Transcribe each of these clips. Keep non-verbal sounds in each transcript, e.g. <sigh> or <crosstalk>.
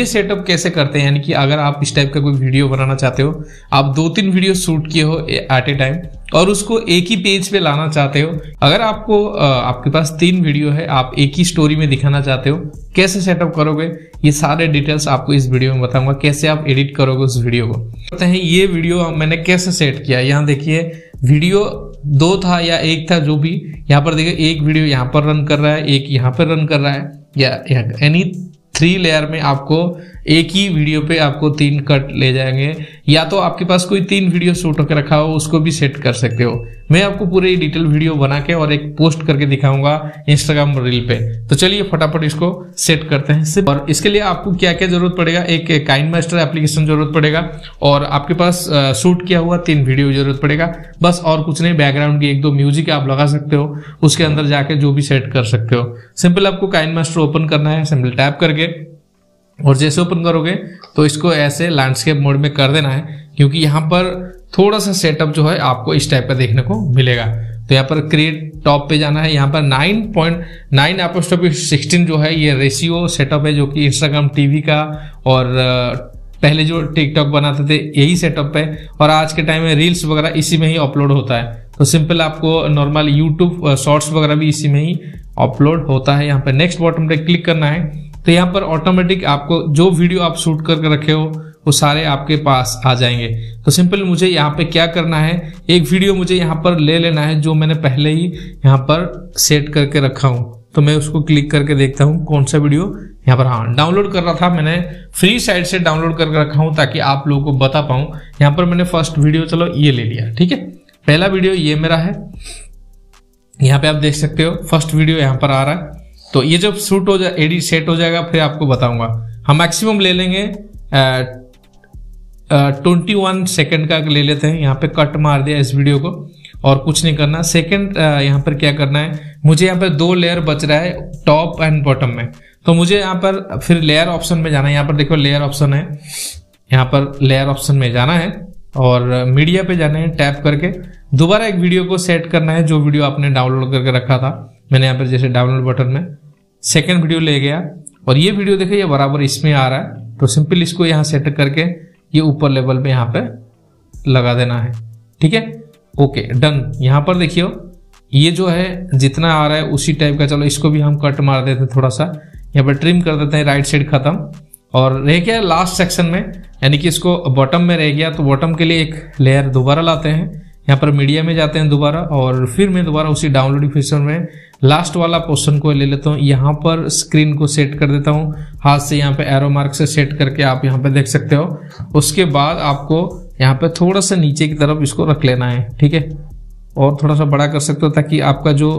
ये सेटअप कैसे करते हैं? यानी कि अगर आप इस टाइप का कोई वीडियो बनाना चाहते हो, आप दो तीन वीडियो शूट किए हो एट ए टाइम और उसको एक ही पेज पे लाना चाहते हो, अगर आपको आपके पास तीन वीडियो है, आप एक ही स्टोरी में दिखाना चाहते हो, कैसे सेटअप करोगे? ये सारे डिटेल्स आपको इस वीडियो में बताऊँगा, कैसे आप एडिट करोगे उस वीडियो को। कहते हैं, ये वीडियो मैंने कैसे सेट किया? यहाँ देखिए वीडियो दो था या एक था, जो भी, यहाँ पर देखिए, एक वीडियो यहाँ पर रन कर रहा है, एक यहाँ पर रन कर रहा है, या एनी थ्री लेयर में आपको एक ही वीडियो पे आपको तीन कट ले जाएँगे। या तो आपके पास कोई तीन वीडियो शूट होकर रखा हो, उसको भी सेट कर सकते हो। मैं आपको पूरे डिटेल वीडियो बना के और एक पोस्ट करके दिखाऊँगा इंस्टाग्राम रील पे। तो चलिए फटाफट इसको सेट करते हैं। और इसके लिए आपको क्या क्या ज़रूरत पड़ेगा? एक काइन मास्टर एप्लीकेशन ज़रूरत पड़ेगा और आपके पास शूट किया हुआ तीन वीडियो ज़रूरत पड़ेगा। बस और कुछ नहीं बैकग्राउंड की एक दो म्यूज़िक आप लगा सकते हो, उसके अंदर जाके जो भी सेट कर सकते हो। सिंपल आपको काइन मास्टर ओपन करना है सिंपल टैप करके। और जैसे ओपन करोगे तो इसको ऐसे लैंडस्केप मोड में कर देना है, क्योंकि यहाँ पर थोड़ा सा सेटअप जो है आपको इस टाइप का देखने को मिलेगा। तो यहाँ पर क्रिएट टॉप पे जाना है, यहाँ पर नाइन 9.9 एपोस्टॉपी 16 जो है, ये रेशियो सेटअप है, जो कि इंस्टाग्राम टीवी का और पहले जो टिकटॉक बनाते थे, यही सेटअप है। और आज के टाइम में रील्स वगैरह इसी में ही अपलोड होता है। तो सिंपल आपको नॉर्मल यूट्यूब शॉर्ट्स वगैरह भी इसी में ही अपलोड होता है। यहाँ पर नेक्स्ट बॉटम पे क्लिक करना है। तो यहाँ पर ऑटोमेटिक आपको जो वीडियो आप शूट करके रखे हो, वो सारे आपके पास आ जाएँगे। तो सिंपल मुझे यहाँ पे क्या करना है? एक वीडियो मुझे यहाँ पर ले लेना है, जो मैंने पहले ही यहाँ पर सेट करके रखा हूँ। तो मैं उसको क्लिक करके देखता हूँ, कौन सा वीडियो यहाँ पर हाँ डाउनलोड कर रहा था मैंने। फ्री साइड से डाउनलोड करके रखा हूँ, ताकि आप लोगों को बता पाऊँ। यहाँ पर मैंने फ़र्स्ट वीडियो चलो ये ले लिया, ठीक है? पहला वीडियो ये मेरा है। यहाँ पे आप देख सकते हो फ़र्स्ट वीडियो यहाँ पर आ रहा है। तो ये जब शूट हो जाए एडिट सेट हो जाएगा, फिर आपको बताऊँगा। हम मैक्सिमम ले लेंगे ट्वेंटी वन सेकेंड का ले लेते हैं। यहाँ पे कट मार दिया इस वीडियो को, और कुछ नहीं करना। सेकेंड यहाँ पर क्या करना है? मुझे यहाँ पर दो लेयर बच रहा है टॉप एंड बॉटम में। तो मुझे यहाँ पर फिर लेयर ऑप्शन में जाना है। यहाँ पर देखो लेयर ऑप्शन है। यहाँ पर लेयर ऑप्शन में जाना है, और मीडिया पे जाना है टैप करके। दोबारा एक वीडियो को सेट करना है, जो वीडियो आपने डाउनलोड करके रखा था। मैंने यहाँ पर जैसे डाउनलोड बटन में सेकेंड वीडियो ले गया और ये वीडियो देखे ये बराबर इसमें आ रहा है। तो सिंपल इसको यहाँ सेट करके ये ऊपर लेवल पे यहाँ पे लगा देना है। ठीक है? ओके डन यहाँ पर देखियो, ये जो है, जितना आ रहा है उसी टाइप का। चलो, इसको भी हम कट मार देते हैं थोड़ा सा। यहाँ पर ट्रिम कर देते हैं राइट साइड खत्म। और रह गया लास्ट सेक्शन में, यानी कि इसको बॉटम में रह गया। तो बॉटम के लिए एक लेयर दोबारा लाते हैं। यहाँ पर मीडिया में जाते हैं दोबारा और फिर मैं दोबारा उसी डाउनलोडिंग फीचर में लास्ट वाला पोर्शन को ले लेता हूँ। यहाँ पर स्क्रीन को सेट कर देता हूँ। हाथ से यहाँ पे एरो मार्क से सेट करके आप यहाँ पे देख सकते हो। उसके बाद आपको यहाँ पे थोड़ा सा नीचे की तरफ़ इसको रख लेना है, ठीक है? और थोड़ा सा बड़ा कर सकते हो ताकि आपका जो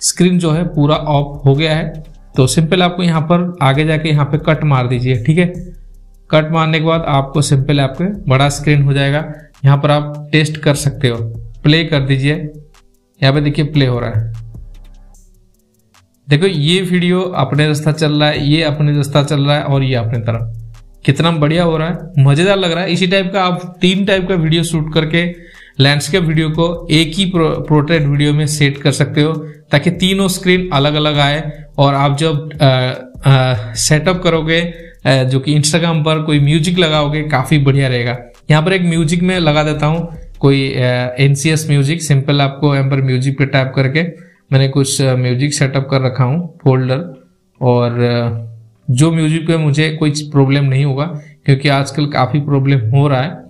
स्क्रीन जो है पूरा ऑफ़ हो गया है। तो सिंपल आपको यहाँ पर आगे जाके यहाँ पे कट मार दीजिए, ठीक है? कट मारने के बाद आपको सिंपल आपके बड़ा स्क्रीन हो जाएगा। यहाँ पर आप टेस्ट कर सकते हो। प्ले कर दीजिए। यहाँ पे देखिए प्ले हो रहा है। देखो, ये वीडियो अपने रास्ता चल रहा है, ये अपने रास्ता चल रहा है और ये अपने तरफ़। कितना बढ़िया हो रहा है, मज़ेदार लग रहा है। इसी टाइप का आप तीन टाइप का वीडियो शूट करके लैंडस्केप वीडियो को एक ही प्रोट्रेट वीडियो में सेट कर सकते हो, ताकि तीनों स्क्रीन अलग अलग आए और आप जब सेटअप करोगे जो कि इंस्टाग्राम पर कोई म्यूज़िक लगाओगे, काफ़ी बढ़िया रहेगा। यहाँ पर एक म्यूज़िक में लगा देता हूँ। कोई N C S music simple आपको यहाँ पर म्यूज़िक पे टैप करके मैंने कुछ म्यूज़िक सेटअप कर रखा हूँ फोल्डर। और जो म्यूज़िक पे मुझे कोई प्रॉब्लम नहीं होगा क्योंकि आजकल काफ़ी प्रॉब्लम हो रहा है.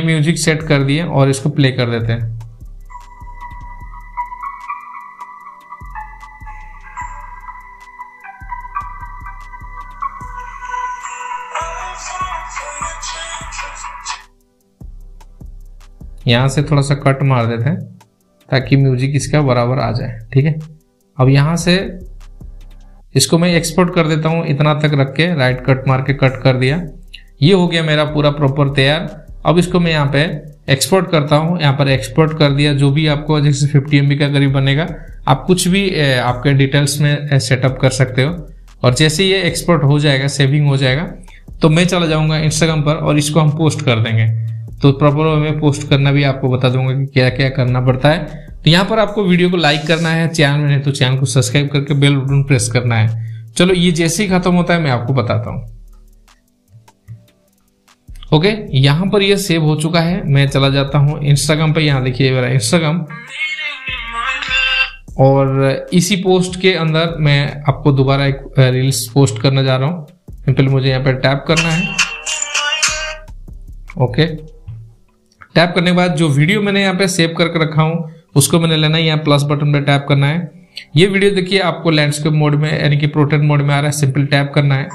म्यूज़िक सेट कर दिए और इसको प्ले कर देते हैं। यहाँ से थोड़ा सा कट मार देते हैं, ताकि म्यूज़िक इसका बराबर आ जाए, ठीक है? अब यहाँ से इसको मैं एक्सपोर्ट कर देता हूँ, इतना तक रख के राइट कट मार के कट कर दिया। ये हो गया मेरा पूरा प्रॉपर तैयार। अब इसको मैं यहाँ पे एक्सपोर्ट करता हूँ, यहाँ पर एक्सपोर्ट कर दिया। जो भी आपको जैसे फिफ्टी एम का करीब बनेगा, आप कुछ भी आपके डिटेल्स में सेटअप कर सकते हो। और जैसे ये एक्सपोर्ट हो जाएगा सेविंग हो जाएगा तो मैं चला जाऊँगा इंस्टाग्राम पर और इसको हम पोस्ट कर देंगे। तो प्रॉपर वे में पोस्ट करना भी आपको बता दूँगा कि क्या क्या करना पड़ता है। तो यहाँ पर आपको वीडियो को लाइक करना है चैनल में नहीं तो चैनल को सब्सक्राइब करके बेल बटन प्रेस करना है। चलो, ये जैसे ही खत्म होता है, मैं आपको बताता हूँ। ओके यहाँ पर ये सेव हो चुका है। मैं चला जाता हूँ इंस्टाग्राम पर यहाँ देखिए मेरा इंस्टाग्राम और इसी पोस्ट के अंदर मैं आपको दोबारा एक रील्स पोस्ट करने जा रहा हूँ। सिंपल मुझे यहाँ पर टैप करना है। ओके टैप करने के बाद जो वीडियो मैंने यहाँ पे सेव करके रखा हूँ, उसको मैंने लेना है। यहाँ प्लस बटन पे टैप करना है। ये वीडियो देखिए, आपको लैंडस्केप मोड में, यानी कि प्रोटेन मोड में आ रहा है। सिंपल टैप करना है।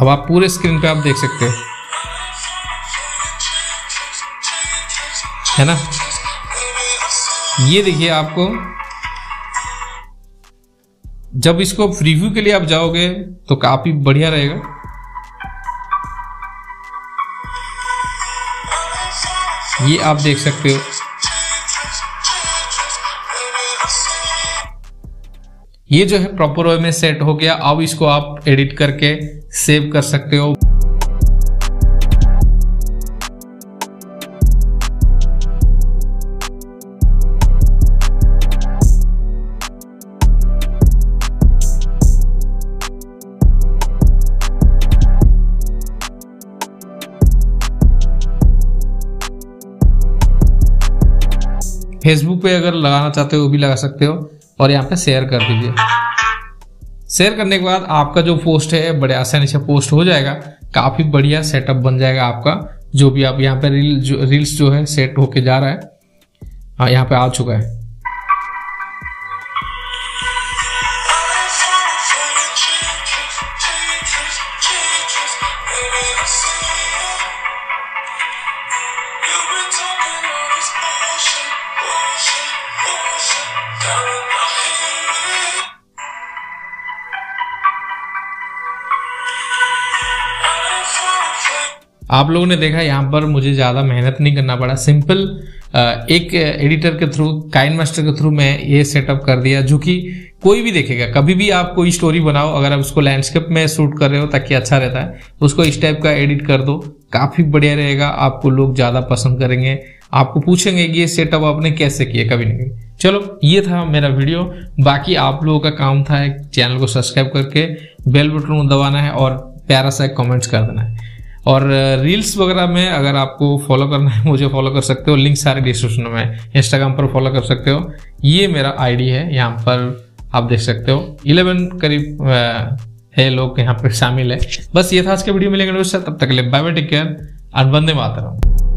अब आप पूरे स्क्रीन पे आप देख सकते हैं। है ना? ये देखिए आपको। जब इसको रिव्यू के लिए आप जाओगे तो काफ़ी बढ़िया रहेगा। ये आप देख सकते हो। ये जो है प्रॉपर वे में सेट हो गया। अब इसको आप एडिट करके सेव कर सकते हो। फेसबुक पे अगर लगाना चाहते हो, वो भी लगा सकते हो और यहाँ पे शेयर कर दीजिए। शेयर करने के बाद आपका जो पोस्ट है, बड़े आसानी से पोस्ट हो जाएगा। काफ़ी बढ़िया सेटअप बन जाएगा आपका। जो भी आप यहाँ पे रील जो रील्स जो है सेट होके जा रहा है। हाँ यहाँ पे आ चुका है। आप लोगों ने देखा यहाँ पर मुझे ज़्यादा मेहनत नहीं करना पड़ा। सिंपल एक एडिटर के थ्रू काइन मास्टर के थ्रू मैं ये सेटअप कर दिया, जो कि कोई भी देखेगा। कभी भी आप कोई स्टोरी बनाओ, अगर आप उसको लैंडस्केप में शूट कर रहे हो ताकि अच्छा रहता है उसको इस टाइप का एडिट कर दो। काफ़ी बढ़िया रहेगा, आपको लोग ज़्यादा पसंद करेंगे। आपको पूछेंगे कि ये सेटअप आपने कैसे किया? कभी नहीं। चलो, ये था मेरा वीडियो। बाकी आप लोगों का काम था एक चैनल को सब्सक्राइब करके बेल बटन को दबाना है और प्यारा सा कमेंट्स कर देना है। और रील्स वगैरह में अगर आपको फॉलो करना है, <laughs> मुझे फॉलो कर सकते हो। लिंक सारे डिस्क्रिप्शन में इंस्टाग्राम पर फॉलो कर सकते हो। ये मेरा आईडी है, यहाँ पर आप देख सकते हो। इलेवन करीब है लोग यहाँ पर शामिल है। बस ये था आज के वीडियो, मिलेंगे तब तक ले बाय बाय टेक केयर और वंदे मातरम।